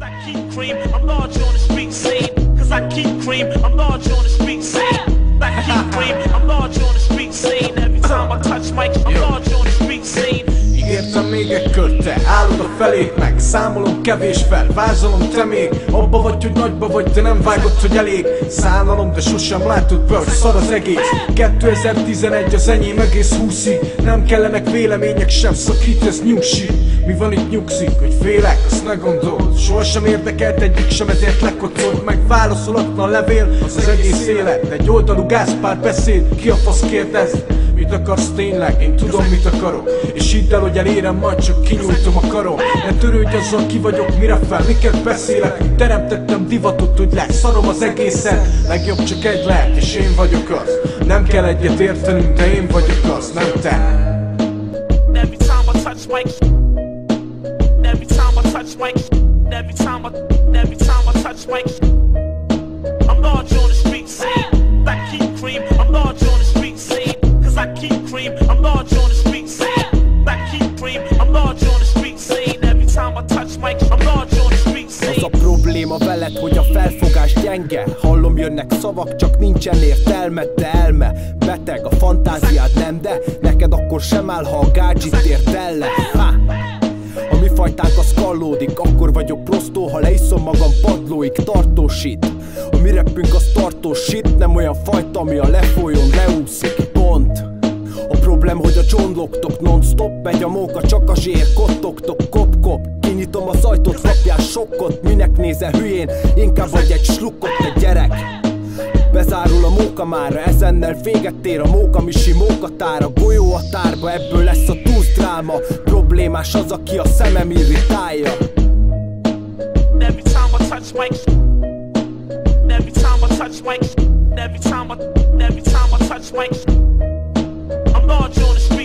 I keep cream, I'm large on the street scene. Cause I keep cream, I'm large on the street scene. I keep cream, a felét meg Számolom kevés fel, vázolom te még Abba vagy, hogy nagyba vagy, de nem vágod, hogy elég. Szánalom, de sosem látod hogy szar az egész. 2011 az enyém egész húszig Nem kellenek vélemények sem, szakít ez nyugsi Mi van itt nyugszik, hogy félek, azt ne gondold. Sohasem érdekelt egyik sem, ezért lekocolt meg Válaszolatlan levél, az egész élet. Egy oldalú gázpár beszéd, ki a fasz kérdez Mit akarsz tényleg? Én tudom mit akarok. És hidd el, hogy elérem, majd csak kinyújtom a karom. Ne törődj azzal ki vagyok, mire fel, miket beszélek. Teremtettem divatot, hogy leszarom az egészet. Legjobb csak egy lehet, és én vagyok az. Nem kell egyet értenünk, de én vagyok az, nem te. Every time I touch mic, every time I touch mic, every time I, every time I touch mic, I'm large on the probléma veled, hogy a felfogás gyenge. Hallom jönnek szavak, csak nincsen értelme Te elme, beteg, a fantáziád nem De neked akkor sem áll, ha a gádzsit ért el le ha! A mi fajtánk az kallódik Akkor vagyok prostó, ha leiszom magam padlóig Tartósít. A mi reppünk az tartósít Nem olyan fajta, ami a lefolyón leúszik. Pont. A problém, hogy a csondlogtok non-stop Megy a móka, csak a zsér, kottogtok, kop-kop Kinyitom az ajtót, kapjál sokkot Minek nézel hülyén, inkább vagy egy slukkot, te gyerek. Bezárul a móka mára, ezennel véget ér a móka misi mókatára. Golyó a tárba, ebből lesz a túsz dráma. Problémás az, aki a szemem irritálja. Every time I touch mic, every time I every time I, touch mic, I'm large on the street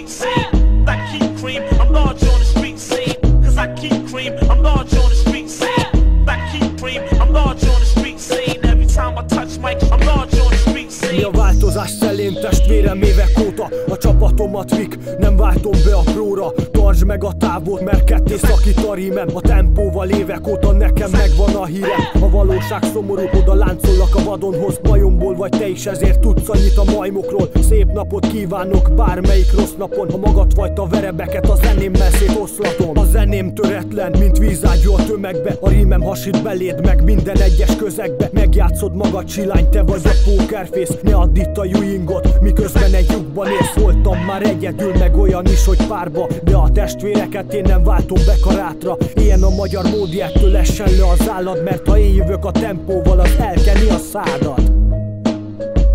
változás szelén testvérem évek óta A csapatomat vik, nem váltom be a próra Tartsd meg a távot, mert ketté szakít a rímem. A tempóval évek óta nekem megvan a hírem. A valóság szomorú, oda láncolak a vadonhoz. Majomból vagy te is, ezért tudsz annyit a majmokról. Szép napot kívánok bármelyik rossz napon. Ha magad fajta verebeket a zenémmel szétoszlatom. A zeném töretlen, mint vízágyú a tömegbe. A rímem hasít beléd meg minden egyes közegbe. Megjátszod magad csilány, te vagy a pókerfész. Ne add itt a juingot, miközben egy lyukban élsz. Voltam már egyedül, meg olyan is, hogy párba. De a testvéreket én nem váltom be karátra. Ilyen a magyar módi, ettől essen le az állad Mert ha én jövök a tempóval, az elkeni a szádat.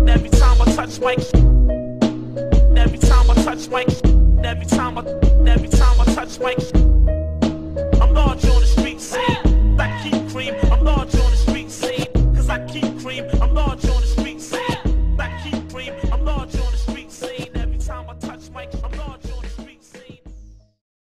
Every time I touch mic, every time I touch mic, every time I, every time I touch mic,